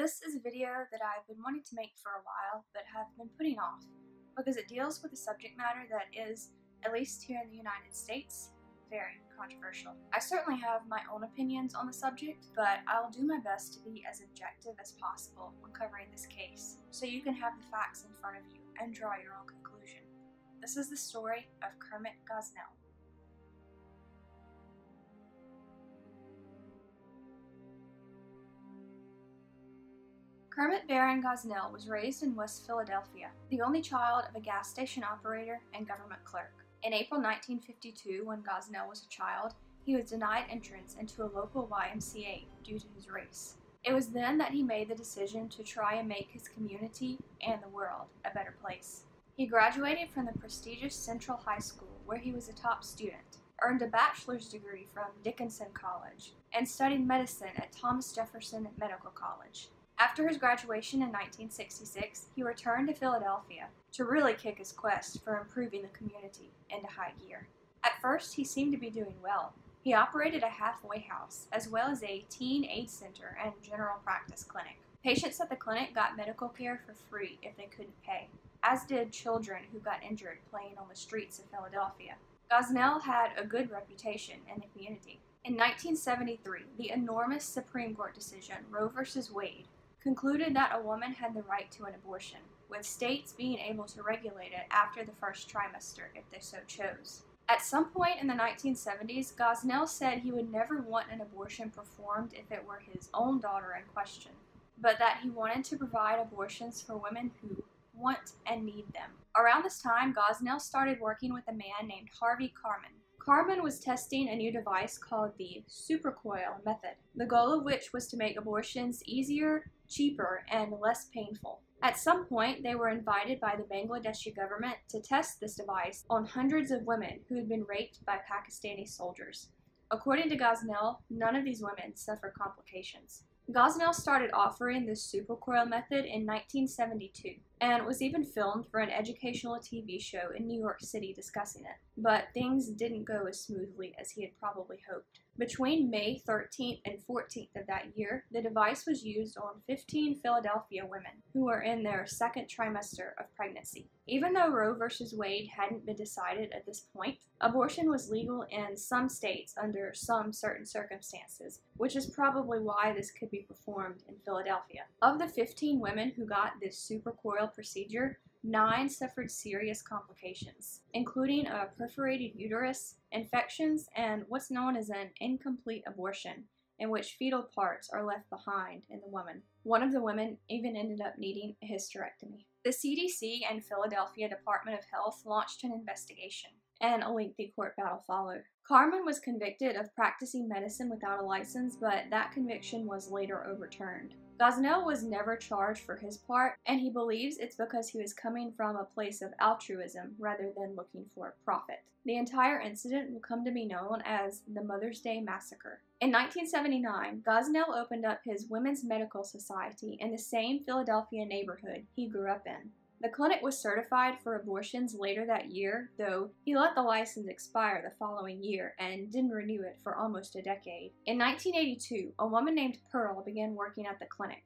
This is a video that I've been wanting to make for a while, but have been putting off, because it deals with a subject matter that is, at least here in the United States, very controversial. I certainly have my own opinions on the subject, but I'll do my best to be as objective as possible when covering this case, so you can have the facts in front of you and draw your own conclusion. This is the story of Kermit Gosnell. Kermit Baron Gosnell was raised in West Philadelphia, the only child of a gas station operator and government clerk. In April 1952, when Gosnell was a child, he was denied entrance into a local YMCA due to his race. It was then that he made the decision to try and make his community and the world a better place. He graduated from the prestigious Central High School, where he was a top student, earned a bachelor's degree from Dickinson College, and studied medicine at Thomas Jefferson Medical College. After his graduation in 1966, he returned to Philadelphia to really kick his quest for improving the community into high gear. At first, he seemed to be doing well. He operated a halfway house, as well as a teen aid center and general practice clinic. Patients at the clinic got medical care for free if they couldn't pay, as did children who got injured playing on the streets of Philadelphia. Gosnell had a good reputation in the community. In 1973, the enormous Supreme Court decision, Roe v. Wade, concluded that a woman had the right to an abortion, with states being able to regulate it after the first trimester if they so chose. At some point in the 1970s, Gosnell said he would never want an abortion performed if it were his own daughter in question, but that he wanted to provide abortions for women who want and need them. Around this time, Gosnell started working with a man named Harvey Karman, Karman was testing a new device called the Supercoil method, the goal of which was to make abortions easier, cheaper, and less painful. At some point, they were invited by the Bangladeshi government to test this device on hundreds of women who had been raped by Pakistani soldiers. According to Gosnell, none of these women suffer complications. Gosnell started offering this supercoil method in 1972 and was even filmed for an educational TV show in New York City discussing it. But things didn't go as smoothly as he had probably hoped. Between May 13th and 14th of that year, the device was used on 15 Philadelphia women who were in their second trimester of pregnancy. Even though Roe v. Wade hadn't been decided at this point, abortion was legal in some states under some certain circumstances, which is probably why this could be performed in Philadelphia. Of the 15 women who got this supercoil procedure, Nine suffered serious complications, including a perforated uterus, infections, and what's known as an incomplete abortion, in which fetal parts are left behind in the woman. One of the women even ended up needing a hysterectomy. The CDC and Philadelphia Department of Health launched an investigation, and a lengthy court battle followed. Karman was convicted of practicing medicine without a license, but that conviction was later overturned. Gosnell was never charged for his part, and he believes it's because he was coming from a place of altruism rather than looking for profit. The entire incident will come to be known as the Mother's Day Massacre. In 1979, Gosnell opened up his Women's Medical Society in the same Philadelphia neighborhood he grew up in. The clinic was certified for abortions later that year, though he let the license expire the following year and didn't renew it for almost a decade. In 1982, a woman named Pearl began working at the clinic.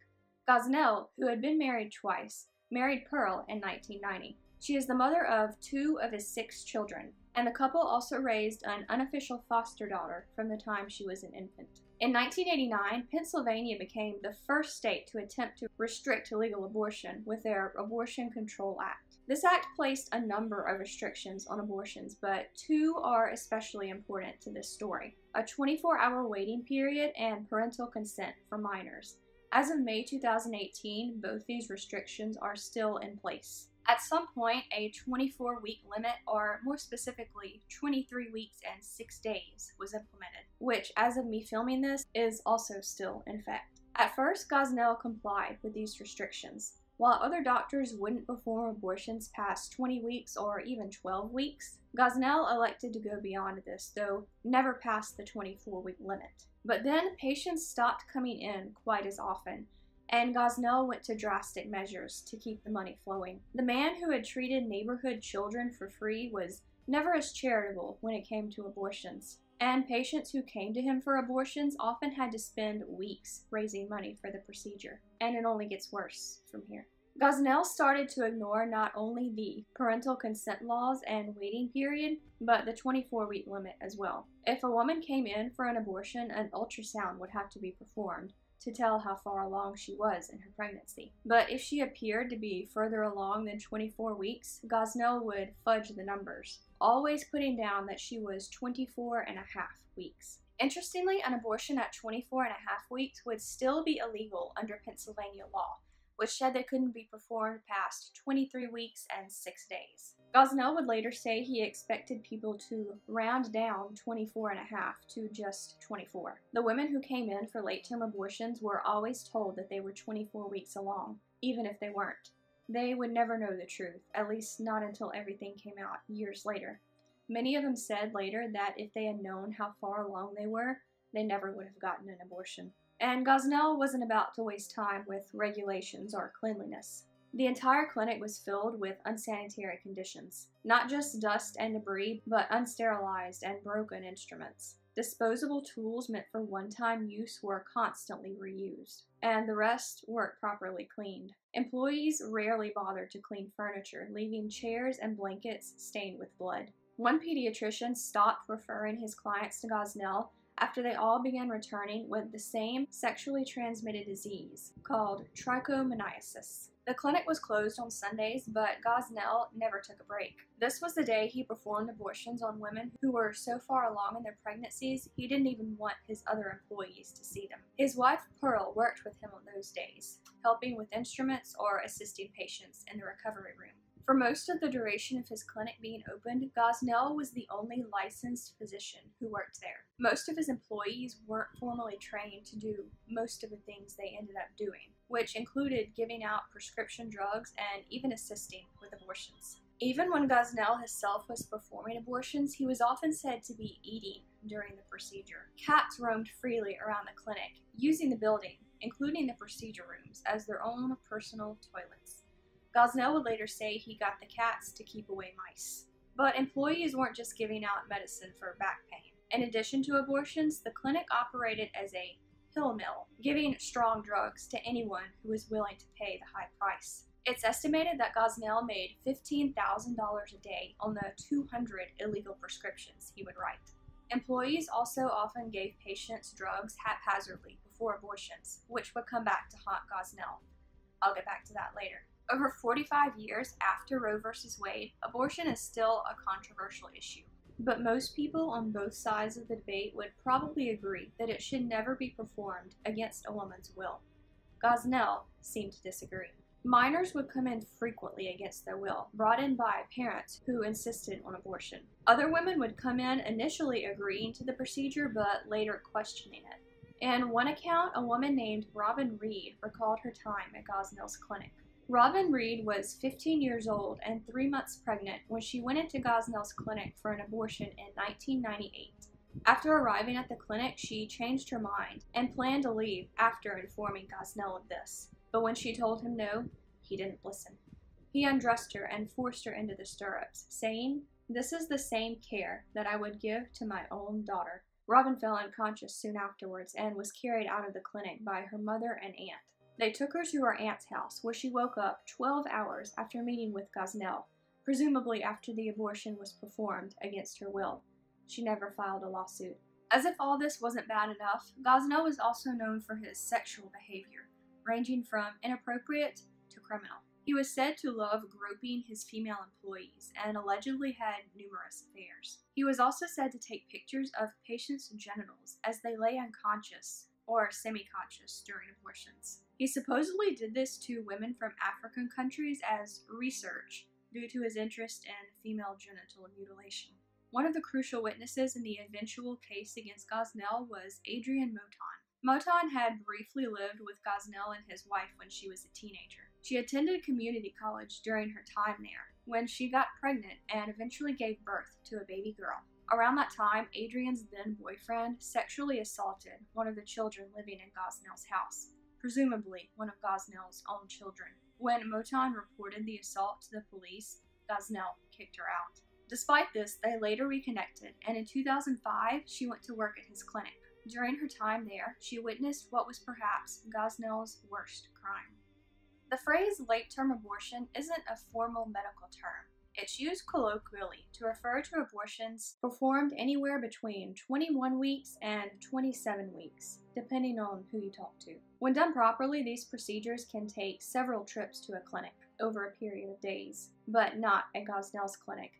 Gosnell, who had been married twice, married Pearl in 1990. She is the mother of two of his six children, and the couple also raised an unofficial foster daughter from the time she was an infant. In 1989, Pennsylvania became the first state to attempt to restrict legal abortion with their Abortion Control Act. This act placed a number of restrictions on abortions, but two are especially important to this story a 24 hour waiting period and parental consent for minors. As of May 2018, both these restrictions are still in place. At some point, a 24 week limit, or more specifically, 23 weeks and 6 days, was implemented, which, as of me filming this, is also still in effect. At first, Gosnell complied with these restrictions. While other doctors wouldn't perform abortions past 20 weeks or even 12 weeks, Gosnell elected to go beyond this, though never past the 24 week limit. But then patients stopped coming in quite as often, and Gosnell went to drastic measures to keep the money flowing. The man who had treated neighborhood children for free was never as charitable when it came to abortions. and patients who came to him for abortions often had to spend weeks raising money for the procedure. And it only gets worse from here. Gosnell started to ignore not only the parental consent laws and waiting period, but the 24 week limit as well. If a woman came in for an abortion, an ultrasound would have to be performed to tell how far along she was in her pregnancy. But if she appeared to be further along than 24 weeks, Gosnell would fudge the numbers, always putting down that she was 24 and a half weeks. Interestingly, an abortion at 24 and a half weeks would still be illegal under Pennsylvania law, which said they couldn't be performed past 23 weeks and 6 days. Gosnell would later say he expected people to round down 24 and a half to just 24. The women who came in for late term abortions were always told that they were 24 weeks along, even if they weren't. They would never know the truth, at least not until everything came out years later. Many of them said later that if they had known how far along they were, they never would have gotten an abortion. And Gosnell wasn't about to waste time with regulations or cleanliness. The entire clinic was filled with unsanitary conditions. Not just dust and debris, but unsterilized and broken instruments. Disposable tools meant for one time use were constantly reused, and the rest weren't properly cleaned. Employees rarely bothered to clean furniture, leaving chairs and blankets stained with blood. One pediatrician stopped referring his clients to Gosnell after they all began returning with the same sexually transmitted disease called trichomoniasis. The clinic was closed on Sundays, but Gosnell never took a break. This was the day he performed abortions on women who were so far along in their pregnancies he didn't even want his other employees to see them. His wife Pearl worked with him on those days, helping with instruments or assisting patients in the recovery room. For most of the duration of his clinic being opened, Gosnell was the only licensed physician who worked there. Most of his employees weren't formally trained to do most of the things they ended up doing, which included giving out prescription drugs and even assisting with abortions. Even when Gosnell himself was performing abortions, he was often said to be eating during the procedure. Cats roamed freely around the clinic, using the building, including the procedure rooms, as their own personal toilets. Gosnell would later say he got the cats to keep away mice. But employees weren't just giving out medicine for back pain. In addition to abortions, the clinic operated as a pill mill, giving strong drugs to anyone who was willing to pay the high price. It's estimated that Gosnell made $15,000 a day on the 200 illegal prescriptions he would write. Employees also often gave patients drugs haphazardly before abortions, which would come back to haunt Gosnell. I'll get back to that later. Over 45 years after Roe v. Wade, abortion is still a controversial issue. But most people on both sides of the debate would probably agree that it should never be performed against a woman's will. Gosnell seemed to disagree. Minors would come in frequently against their will, brought in by parents who insisted on abortion. Other women would come in initially agreeing to the procedure but later questioning it. In one account, a woman named Robin Reed recalled her time at Gosnell's clinic. Robin Reed was 15 years old and three months pregnant when she went into Gosnell's clinic for an abortion in 1998. After arriving at the clinic, she changed her mind and planned to leave after informing Gosnell of this. But when she told him no, he didn't listen. He undressed her and forced her into the stirrups, saying, This is the same care that I would give to my own daughter. Robin fell unconscious soon afterwards and was carried out of the clinic by her mother and aunt. They took her to her aunt's house, where she woke up 12 hours after meeting with Gosnell, presumably after the abortion was performed against her will. She never filed a lawsuit. As if all this wasn't bad enough, Gosnell was also known for his sexual behavior, ranging from inappropriate to criminal. He was said to love groping his female employees and allegedly had numerous affairs. He was also said to take pictures of patients' genitals as they lay unconscious or semi conscious during abortions. He supposedly did this to women from African countries as research due to his interest in female genital mutilation. One of the crucial witnesses in the eventual case against Gosnell was Adrienne Moton. Moton had briefly lived with Gosnell and his wife when she was a teenager. She attended community college during her time there, when she got pregnant and eventually gave birth to a baby girl. Around that time, Adrienne's then boyfriend sexually assaulted one of the children living in Gosnell's house, presumably one of Gosnell's own children. When Moton reported the assault to the police, Gosnell kicked her out. Despite this, they later reconnected, and in 2005, she went to work at his clinic. During her time there, she witnessed what was perhaps Gosnell's worst crime. The phrase late term abortion isn't a formal medical term. It's used colloquially to refer to abortions performed anywhere between 21 weeks and 27 weeks, depending on who you talk to. When done properly, these procedures can take several trips to a clinic over a period of days, but not at Gosnell's clinic.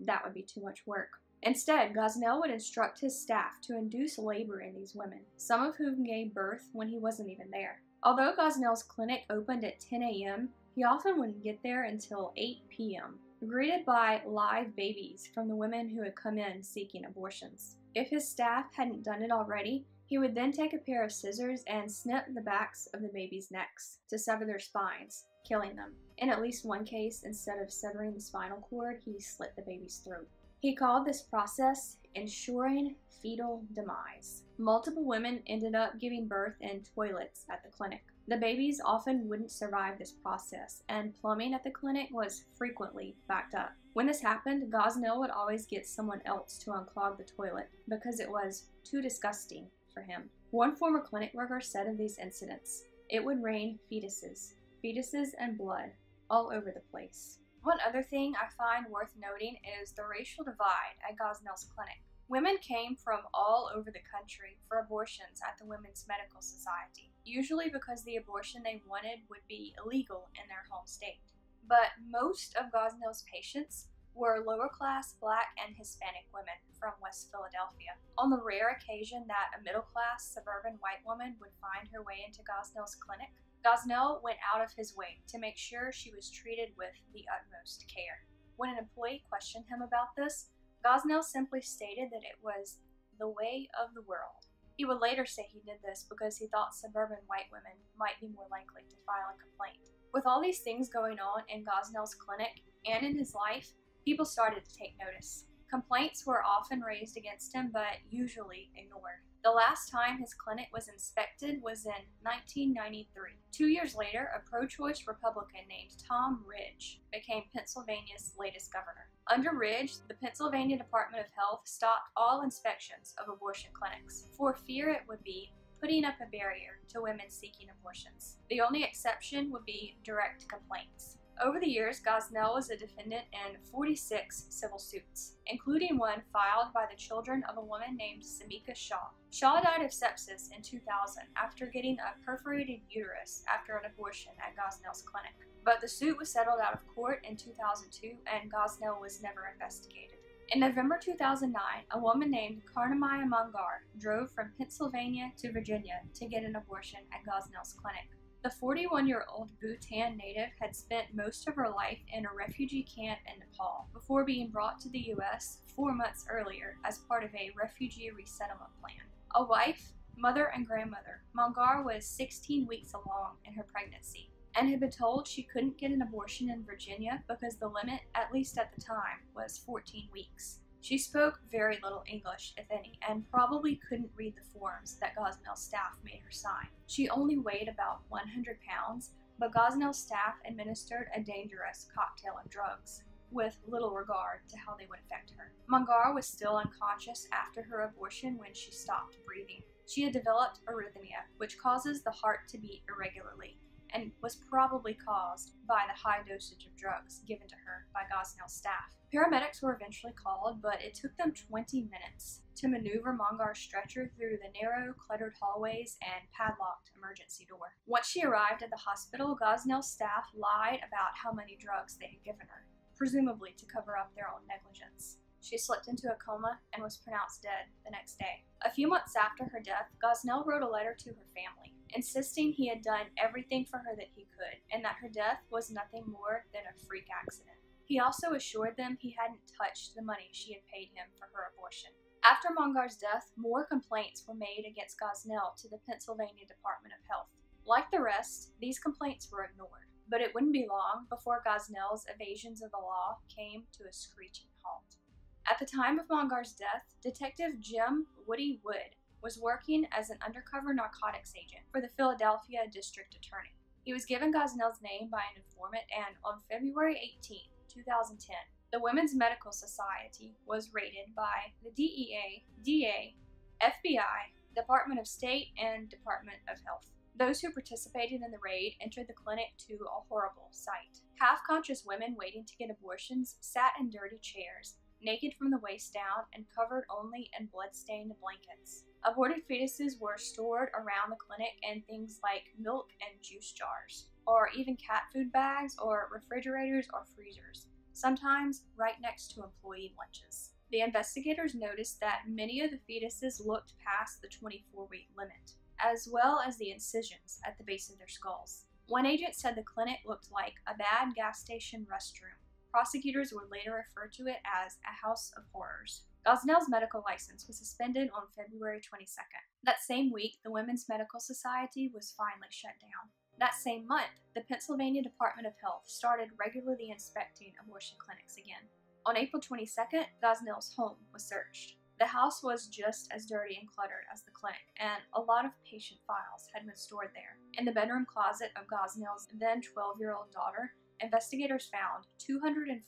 That would be too much work. Instead, Gosnell would instruct his staff to induce labor in these women, some of whom gave birth when he wasn't even there. Although Gosnell's clinic opened at 10 a.m., he often wouldn't get there until 8 p.m., greeted by live babies from the women who had come in seeking abortions. If his staff hadn't done it already, he would then take a pair of scissors and snip the backs of the babies' necks to sever their spines, killing them. In at least one case, instead of severing the spinal cord, he slit the baby's throat. He called this process ensuring fetal demise. Multiple women ended up giving birth in toilets at the clinic. The babies often wouldn't survive this process, and plumbing at the clinic was frequently backed up. When this happened, Gosnell would always get someone else to unclog the toilet because it was too disgusting for him. One former clinic worker said of these incidents, it would rain fetuses, fetuses and blood all over the place. One other thing I find worth noting is the racial divide at Gosnell's clinic. Women came from all over the country for abortions at the Women's Medical Society, usually because the abortion they wanted would be illegal in their home state. But most of Gosnell's patients were lower class black and Hispanic women from West Philadelphia. On the rare occasion that a middle class suburban white woman would find her way into Gosnell's clinic, Gosnell went out of his way to make sure she was treated with the utmost care. When an employee questioned him about this, Gosnell simply stated that it was the way of the world. He would later say he did this because he thought suburban white women might be more likely to file a complaint. With all these things going on in Gosnell's clinic and in his life, people started to take notice. Complaints were often raised against him, but usually ignored. The last time his clinic was inspected was in 1993. Two years later, a pro choice Republican named Tom Ridge became Pennsylvania's latest governor. Under Ridge, the Pennsylvania Department of Health stopped all inspections of abortion clinics for fear it would be putting up a barrier to women seeking abortions. The only exception would be direct complaints. Over the years, Gosnell was a defendant in 46 civil suits, including one filed by the children of a woman named Semika Shaw. Shaw died of sepsis in 2000 after getting a perforated uterus after an abortion at Gosnell's clinic. But the suit was settled out of court in 2002 and Gosnell was never investigated. In November 2009, a woman named Karnamaya Mongar drove from Pennsylvania to Virginia to get an abortion at Gosnell's clinic. The 41 year old Bhutan native had spent most of her life in a refugee camp in Nepal before being brought to the U.S. four months earlier as part of a refugee resettlement plan. A wife, mother, and grandmother, Mongar was 16 weeks along in her pregnancy and had been told she couldn't get an abortion in Virginia because the limit, at least at the time, was 14 weeks. She spoke very little English, if any, and probably couldn't read the forms that Gosnell's staff made her sign. She only weighed about 100 pounds, but Gosnell's staff administered a dangerous cocktail of drugs, with little regard to how they would affect her. Mongar was still unconscious after her abortion when she stopped breathing. She had developed arrhythmia, which causes the heart to beat irregularly, and was probably caused by the high dosage of drugs given to her by Gosnell's staff. Paramedics were eventually called, but it took them 20 minutes to maneuver Mongar's stretcher through the narrow, cluttered hallways and padlocked emergency door. Once she arrived at the hospital, Gosnell's staff lied about how many drugs they had given her, presumably to cover up their own negligence. She slipped into a coma and was pronounced dead the next day. A few months after her death, Gosnell wrote a letter to her family, insisting he had done everything for her that he could, and that her death was nothing more than a freak accident. He also assured them he hadn't touched the money she had paid him for her abortion. After Mongar's death, more complaints were made against Gosnell to the Pennsylvania Department of Health. Like the rest, these complaints were ignored, but it wouldn't be long before Gosnell's evasions of the law came to a screeching halt. At the time of Mongar's death, Detective Jim Woody Wood was working as an undercover narcotics agent for the Philadelphia District Attorney. He was given Gosnell's name by an informant, and on February 18, 2010, The Women's Medical Society was raided by the DEA, DA, FBI, Department of State, and Department of Health. Those who participated in the raid entered the clinic to a horrible sight. Half conscious women waiting to get abortions sat in dirty chairs, naked from the waist down and covered only in blood-stained blankets. Aborted fetuses were stored around the clinic in things like milk and juice jars, or even cat food bags or refrigerators or freezers, sometimes right next to employee lunches. The investigators noticed that many of the fetuses looked past the 24 week limit, as well as the incisions at the base of their skulls. One agent said the clinic looked like a bad gas station restroom Prosecutors would later refer to it as a house of horrors. Gosnell's medical license was suspended on February 22nd. That same week, the Women's Medical Society was finally shut down. That same month, the Pennsylvania Department of Health started regularly inspecting abortion clinics again. On April 22nd, Gosnell's home was searched. The house was just as dirty and cluttered as the clinic, and a lot of patient files had been stored there. In the bedroom closet of Gosnell's then 12 year old daughter, investigators found $240,000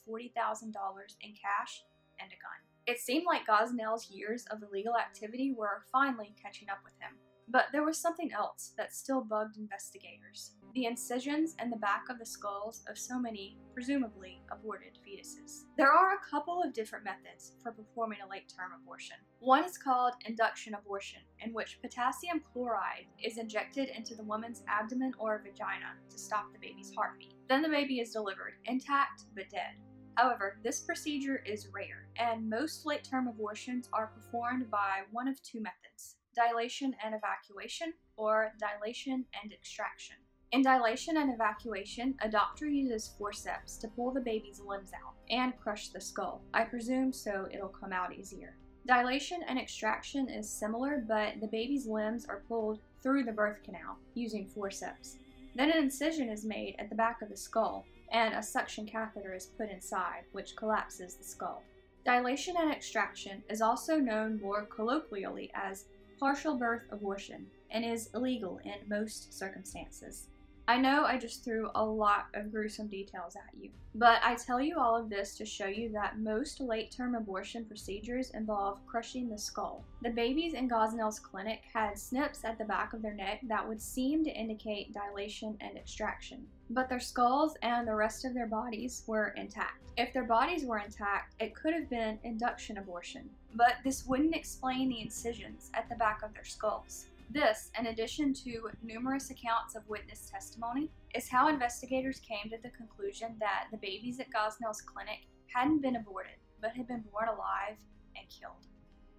in cash and a gun. It seemed like Gosnell's years of illegal activity were finally catching up with him. But there was something else that still bugged investigators the incisions in the back of the skulls of so many, presumably, aborted fetuses. There are a couple of different methods for performing a late term abortion. One is called induction abortion, in which potassium chloride is injected into the woman's abdomen or vagina to stop the baby's heartbeat. Then the baby is delivered, intact but dead. However, this procedure is rare, and most late term abortions are performed by one of two methods dilation and evacuation, or dilation and extraction. In dilation and evacuation, a doctor uses forceps to pull the baby's limbs out and crush the skull. I presume so it'll come out easier. Dilation and extraction is similar, but the baby's limbs are pulled through the birth canal using forceps. Then an incision is made at the back of the skull, and a suction catheter is put inside, which collapses the skull. Dilation and extraction is also known more colloquially as partial birth abortion and is illegal in most circumstances. I know I just threw a lot of gruesome details at you, but I tell you all of this to show you that most late term abortion procedures involve crushing the skull. The babies in Gosnell's clinic had snips at the back of their neck that would seem to indicate dilation and extraction, but their skulls and the rest of their bodies were intact. If their bodies were intact, it could have been induction abortion, but this wouldn't explain the incisions at the back of their skulls. This, in addition to numerous accounts of witness testimony, is how investigators came to the conclusion that the babies at Gosnell's clinic hadn't been aborted, but had been born alive and killed.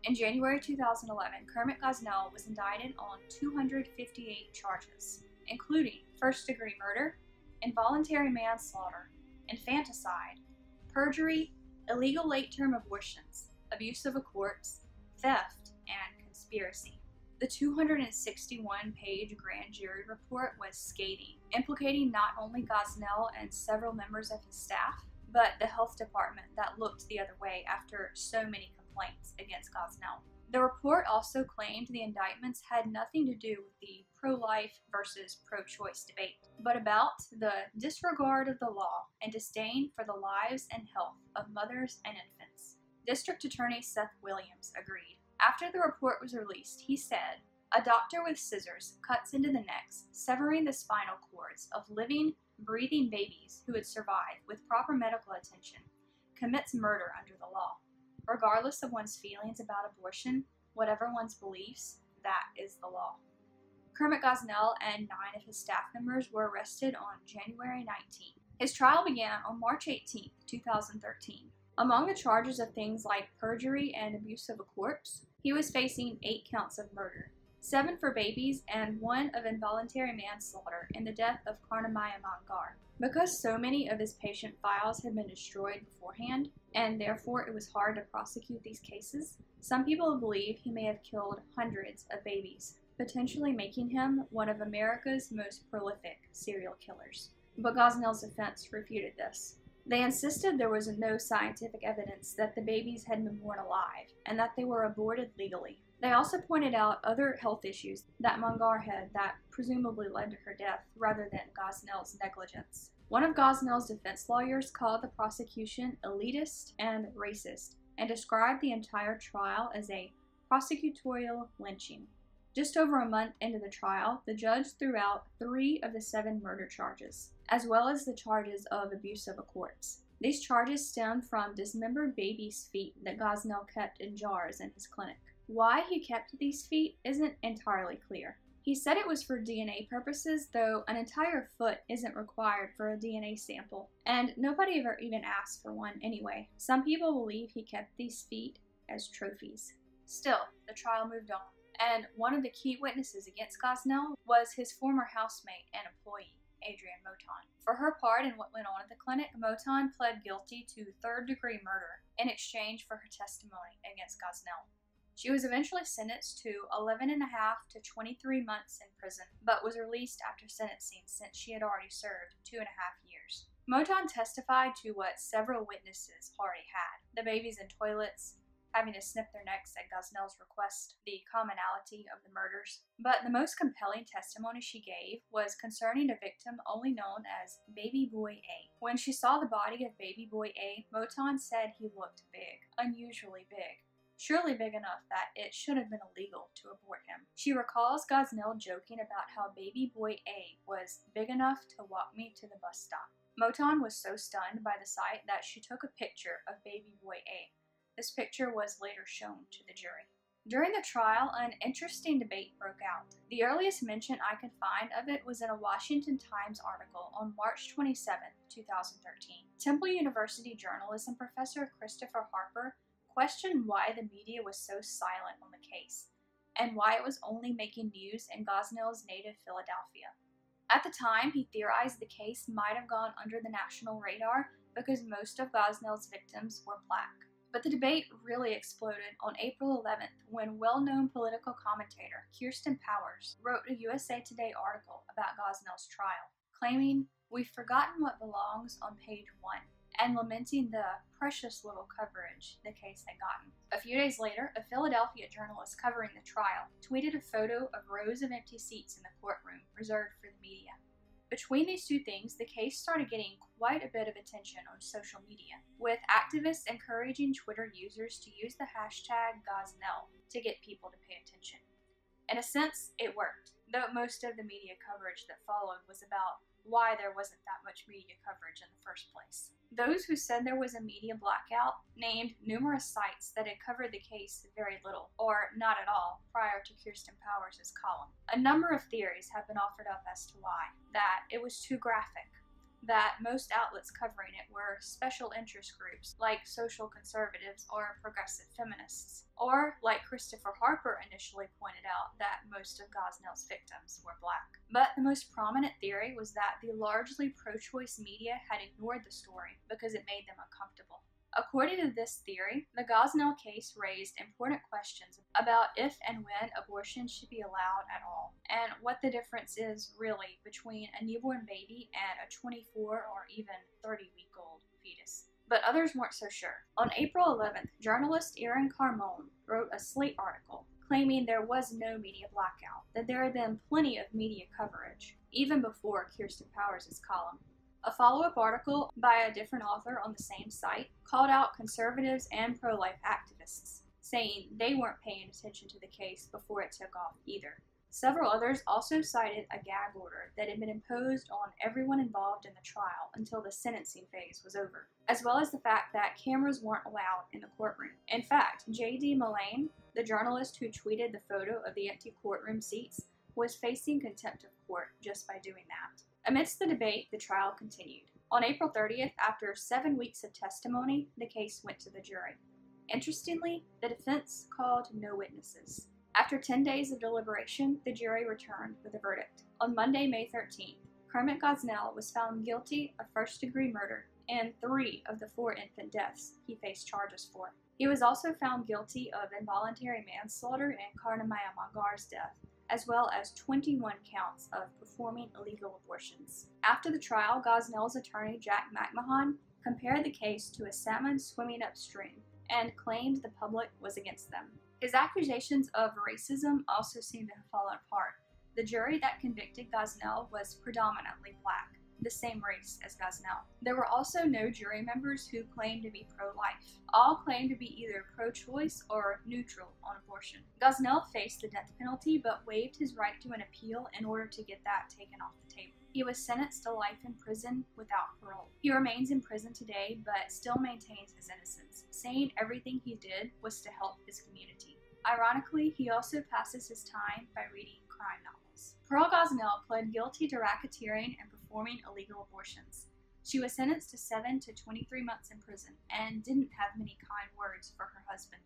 In January 2011, Kermit Gosnell was indicted on 258 charges, including first degree murder, involuntary manslaughter, infanticide, perjury, illegal late term abortions, abuse of a corpse, theft, and conspiracy. The 261 page grand jury report was scathing, implicating not only Gosnell and several members of his staff, but the health department that looked the other way after so many complaints against Gosnell. The report also claimed the indictments had nothing to do with the pro life versus pro choice debate, but about the disregard of the law and disdain for the lives and health of mothers and infants. District Attorney Seth Williams agreed. After the report was released, he said, A doctor with scissors cuts into the necks, severing the spinal cords of living, breathing babies who had survived with proper medical attention, commits murder under the law. Regardless of one's feelings about abortion, whatever one's beliefs, that is the law. Kermit Gosnell and nine of his staff members were arrested on January 19. His trial began on March 18, 2013. Among the charges of things like perjury and abuse of a corpse, he was facing eight counts of murder, seven for babies, and one of involuntary manslaughter in the death of Karnamaya Mongar. Because so many of his patient files had been destroyed beforehand, and therefore it was hard to prosecute these cases, some people believe he may have killed hundreds of babies, potentially making him one of America's most prolific serial killers. But Gosnell's defense refuted this. They insisted there was no scientific evidence that the babies had been born alive and that they were aborted legally. They also pointed out other health issues that Mongar had that presumably led to her death rather than Gosnell's negligence. One of Gosnell's defense lawyers called the prosecution elitist and racist and described the entire trial as a prosecutorial lynching. Just over a month into the trial, the judge threw out three of the seven murder charges, as well as the charges of abuse of a corpse. These charges stemmed from dismembered babies' feet that Gosnell kept in jars in his clinic. Why he kept these feet isn't entirely clear. He said it was for DNA purposes, though an entire foot isn't required for a DNA sample, and nobody ever even asked for one anyway. Some people believe he kept these feet as trophies. Still, the trial moved on, and one of the key witnesses against Gosnell was his former housemate and employee, Adrienne Moton. For her part in what went on at the clinic, Moton pled guilty to third degree murder in exchange for her testimony against Gosnell. She was eventually sentenced to 11 and a half to 23 months in prison, but was released after sentencing since she had already served two and a half years. Moton testified to what several witnesses already had the babies in toilets, having to snip their necks at Gosnell's request, the commonality of the murders. But the most compelling testimony she gave was concerning a victim only known as Baby Boy A. When she saw the body of Baby Boy A, Moton said he looked big, unusually big surely big enough that it should have been illegal to abort him. She recalls Gosnell joking about how baby boy A was big enough to walk me to the bus stop. Moton was so stunned by the sight that she took a picture of baby boy A. This picture was later shown to the jury. During the trial, an interesting debate broke out. The earliest mention I could find of it was in a Washington Times article on March 27, 2013. Temple University journalism professor Christopher Harper questioned why the media was so silent on the case and why it was only making news in Gosnell's native Philadelphia. At the time, he theorized the case might have gone under the national radar because most of Gosnell's victims were black. But the debate really exploded on April 11th when well known political commentator Kirsten Powers wrote a USA Today article about Gosnell's trial, claiming, We've forgotten what belongs on page one and lamenting the precious little coverage the case had gotten. A few days later, a Philadelphia journalist covering the trial tweeted a photo of rows of empty seats in the courtroom reserved for the media. Between these two things, the case started getting quite a bit of attention on social media, with activists encouraging Twitter users to use the hashtag Gosnell to get people to pay attention. In a sense, it worked, though most of the media coverage that followed was about why there wasn't that much media coverage in the first place. Those who said there was a media blackout named numerous sites that had covered the case very little, or not at all, prior to Kirsten Powers' column. A number of theories have been offered up as to why. That it was too graphic, that most outlets covering it were special interest groups like social conservatives or progressive feminists, or like Christopher Harper initially pointed out, that most of Gosnell's victims were black. But the most prominent theory was that the largely pro choice media had ignored the story because it made them uncomfortable. According to this theory, the Gosnell case raised important questions about if and when abortion should be allowed at all, and what the difference is really between a newborn baby and a 24 or even 30 week old fetus. But others weren't so sure. On April 11th, journalist Irin Carmon wrote a Slate article claiming there was no media blackout, that there had been plenty of media coverage, even before Kirsten Powers' column. A follow up article by a different author on the same site called out conservatives and pro life activists, saying they weren't paying attention to the case before it took off either. Several others also cited a gag order that had been imposed on everyone involved in the trial until the sentencing phase was over, as well as the fact that cameras weren't allowed in the courtroom. In fact, J.D. Mullane, the journalist who tweeted the photo of the empty courtroom seats, was facing contempt of court just by doing that. Amidst the debate, the trial continued. On April 30th, after seven weeks of testimony, the case went to the jury. Interestingly, the defense called no witnesses. After 10 days of deliberation, the jury returned with a verdict. On Monday, May 13th, Kermit Gosnell was found guilty of first degree murder and three of the four infant deaths he faced charges for. He was also found guilty of involuntary manslaughter in Karnamaya Mongar's death, as well as 21 counts of performing illegal abortions. After the trial, Gosnell's attorney Jack McMahon compared the case to a salmon swimming upstream and claimed the public was against them. His accusations of racism also seem to have fallen apart. The jury that convicted Gosnell was predominantly black, the same race as Gosnell. There were also no jury members who claimed to be pro life. All claimed to be either pro choice or neutral on abortion. Gosnell faced the death penalty but waived his right to an appeal in order to get that taken off the table. He was sentenced to life in prison without parole. He remains in prison today but still maintains his innocence, saying everything he did was to help his community. Ironically, he also passes his time by reading crime novels. Pearl Gosnell pled guilty to racketeering and performing illegal abortions. She was sentenced to 7 to 23 months in prison and didn't have many kind words for her husband.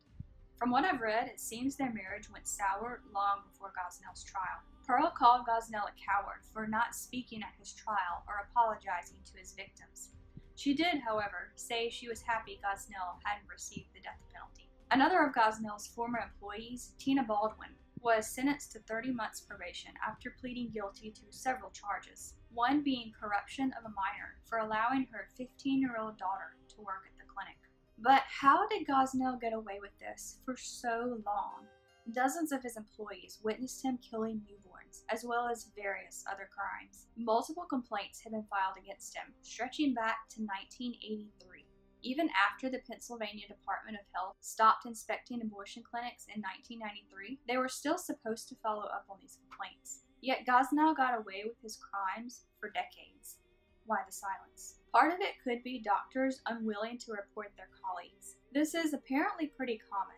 From what I've read, it seems their marriage went sour long before Gosnell's trial. Pearl called Gosnell a coward for not speaking at his trial or apologizing to his victims. She did, however, say she was happy Gosnell hadn't received the death penalty. Another of Gosnell's former employees, Tina Baldwin, was sentenced to 30 months probation after pleading guilty to several charges, one being corruption of a minor for allowing her 15 year old daughter to work at the clinic. But how did Gosnell get away with this for so long? Dozens of his employees witnessed him killing newborns, as well as various other crimes. Multiple complaints have been filed against him, stretching back to 1983. Even after the Pennsylvania Department of Health stopped inspecting abortion clinics in 1993, they were still supposed to follow up on these complaints. Yet Gosnell got away with his crimes for decades. Why the silence? Part of it could be doctors unwilling to report their colleagues. This is apparently pretty common.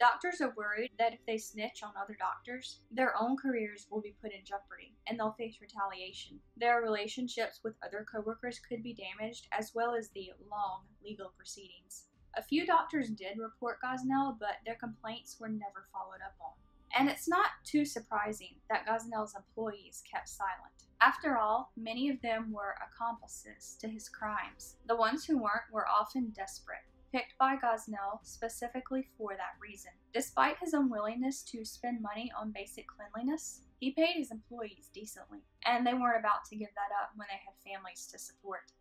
Doctors are worried that if they snitch on other doctors, their own careers will be put in jeopardy and they'll face retaliation. Their relationships with other coworkers could be damaged, as well as the long legal proceedings. A few doctors did report Gosnell, but their complaints were never followed up on. And it's not too surprising that Gosnell's employees kept silent. After all, many of them were accomplices to his crimes. The ones who weren't were often desperate picked by Gosnell specifically for that reason. Despite his unwillingness to spend money on basic cleanliness, he paid his employees decently, and they weren't about to give that up when they had families to support.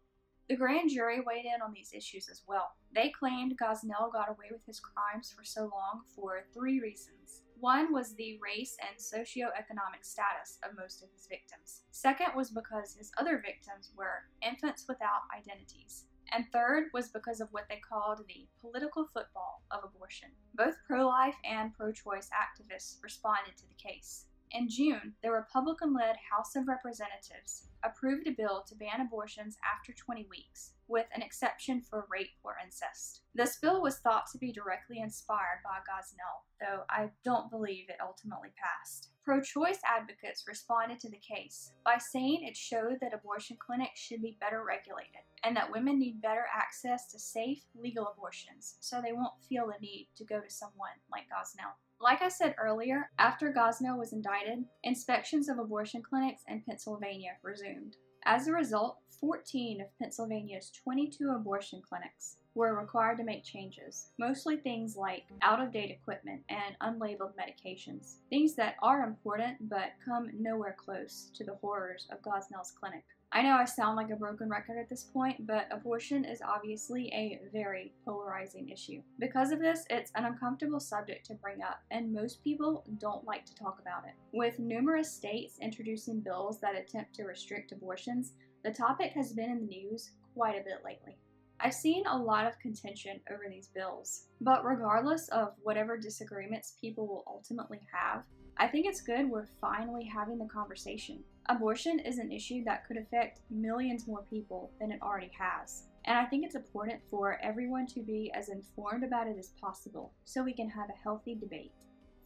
The grand jury weighed in on these issues as well. They claimed Gosnell got away with his crimes for so long for three reasons. One was the race and socioeconomic status of most of his victims. Second was because his other victims were infants without identities and third was because of what they called the political football of abortion. Both pro life and pro choice activists responded to the case. In June, the Republican led House of Representatives approved a bill to ban abortions after 20 weeks, with an exception for rape or incest. This bill was thought to be directly inspired by Gosnell, though I don't believe it ultimately passed. Pro choice advocates responded to the case by saying it showed that abortion clinics should be better regulated and that women need better access to safe, legal abortions so they won't feel the need to go to someone like Gosnell. Like I said earlier, after Gosnell was indicted, inspections of abortion clinics in Pennsylvania resumed. As a result, 14 of Pennsylvania's 22 abortion clinics were required to make changes, mostly things like out of date equipment and unlabeled medications, things that are important but come nowhere close to the horrors of Gosnell's clinic. I know I sound like a broken record at this point, but abortion is obviously a very polarizing issue. Because of this, it's an uncomfortable subject to bring up, and most people don't like to talk about it. With numerous states introducing bills that attempt to restrict abortions, the topic has been in the news quite a bit lately. I've seen a lot of contention over these bills, but regardless of whatever disagreements people will ultimately have, I think it's good we're finally having the conversation. Abortion is an issue that could affect millions more people than it already has. And I think it's important for everyone to be as informed about it as possible so we can have a healthy debate.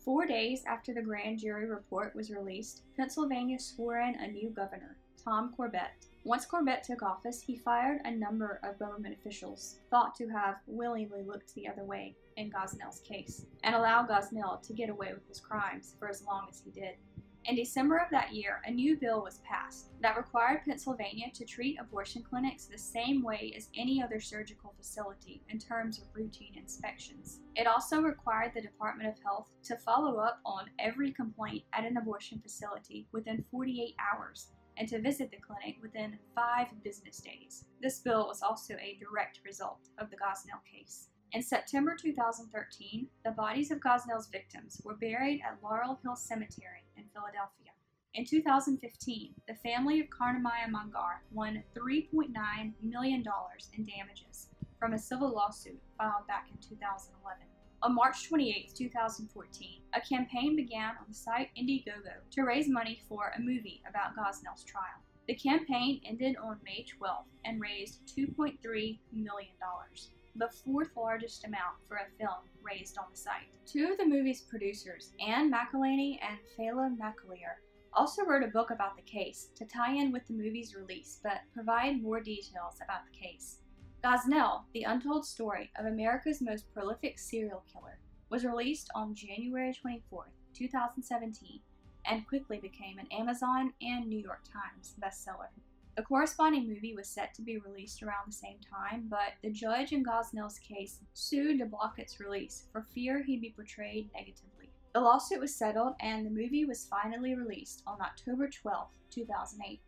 Four days after the grand jury report was released, Pennsylvania swore in a new governor, Tom Corbett. Once Corbett took office, he fired a number of government officials thought to have willingly looked the other way in Gosnell's case and allowed Gosnell to get away with his crimes for as long as he did. In December of that year, a new bill was passed that required Pennsylvania to treat abortion clinics the same way as any other surgical facility in terms of routine inspections. It also required the Department of Health to follow up on every complaint at an abortion facility within 48 hours and to visit the clinic within five business days. This bill was also a direct result of the Gosnell case. In September 2013, the bodies of Gosnell's victims were buried at Laurel Hill Cemetery in Philadelphia. In 2015, the family of Karnamaya Mongar won $3.9 million in damages from a civil lawsuit filed back in 2011. On March 28, 2014, a campaign began on the site Indiegogo to raise money for a movie about Gosnell's trial. The campaign ended on May 12 and raised $2.3 million, the fourth largest amount for a film raised on the site. Two of the movie's producers, Ann McElhinney and Phelim McAleer, also wrote a book about the case to tie in with the movie's release but provide more details about the case. Gosnell, The Untold Story of America's Most Prolific Serial Killer, was released on January 24, 2017, and quickly became an Amazon and New York Times bestseller. The corresponding movie was set to be released around the same time, but the judge in Gosnell's case sued to block its release for fear he'd be portrayed negatively. The lawsuit was settled, and the movie was finally released on October 12, 2008.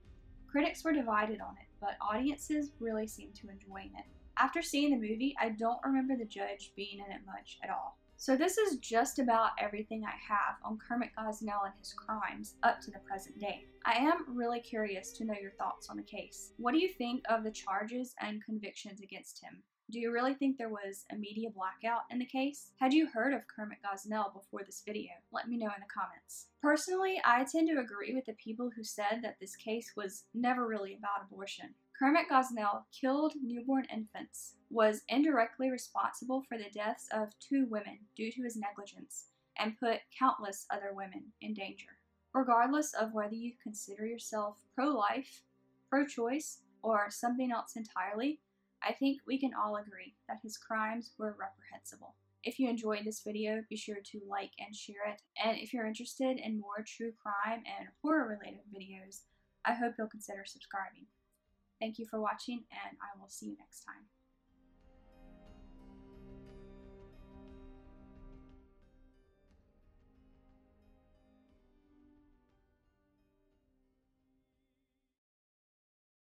Critics were divided on it, but audiences really seemed to enjoy it. After seeing the movie, I don't remember the judge being in it much at all. So this is just about everything I have on Kermit Gosnell and his crimes up to the present day. I am really curious to know your thoughts on the case. What do you think of the charges and convictions against him? Do you really think there was a media blackout in the case? Had you heard of Kermit Gosnell before this video? Let me know in the comments. Personally, I tend to agree with the people who said that this case was never really about abortion. Kermit Gosnell killed newborn infants, was indirectly responsible for the deaths of two women due to his negligence, and put countless other women in danger. Regardless of whether you consider yourself pro life, pro choice, or something else entirely, I think we can all agree that his crimes were reprehensible. If you enjoyed this video, be sure to like and share it. And if you're interested in more true crime and horror related videos, I hope you'll consider subscribing. Thank you for watching, and I will see you next time.